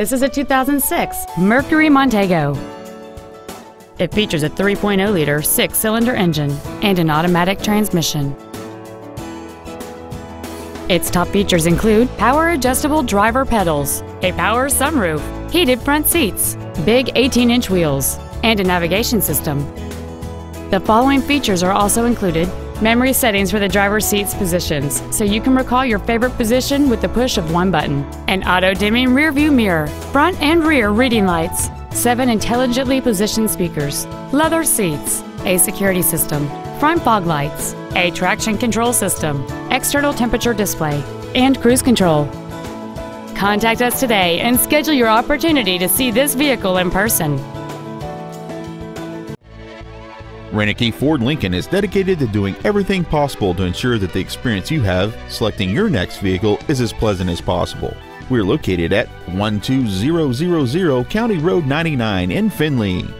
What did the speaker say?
This is a 2006 Mercury Montego. It features a 3.0-liter six-cylinder engine and an automatic transmission. Its top features include power adjustable driver pedals, a power sunroof, heated front seats, big 18-inch wheels, and a navigation system. The following features are also included memory settings for the driver's seat's positions, so you can recall your favorite position with the push of one button, an auto-dimming rearview mirror, front and rear reading lights, seven intelligently positioned speakers, leather seats, a security system, front fog lights, a traction control system, external temperature display, and cruise control. Contact us today and schedule your opportunity to see this vehicle in person. Reineke Ford Lincoln is dedicated to doing everything possible to ensure that the experience you have selecting your next vehicle is as pleasant as possible. We're located at 12000 County Road 99 in Findlay.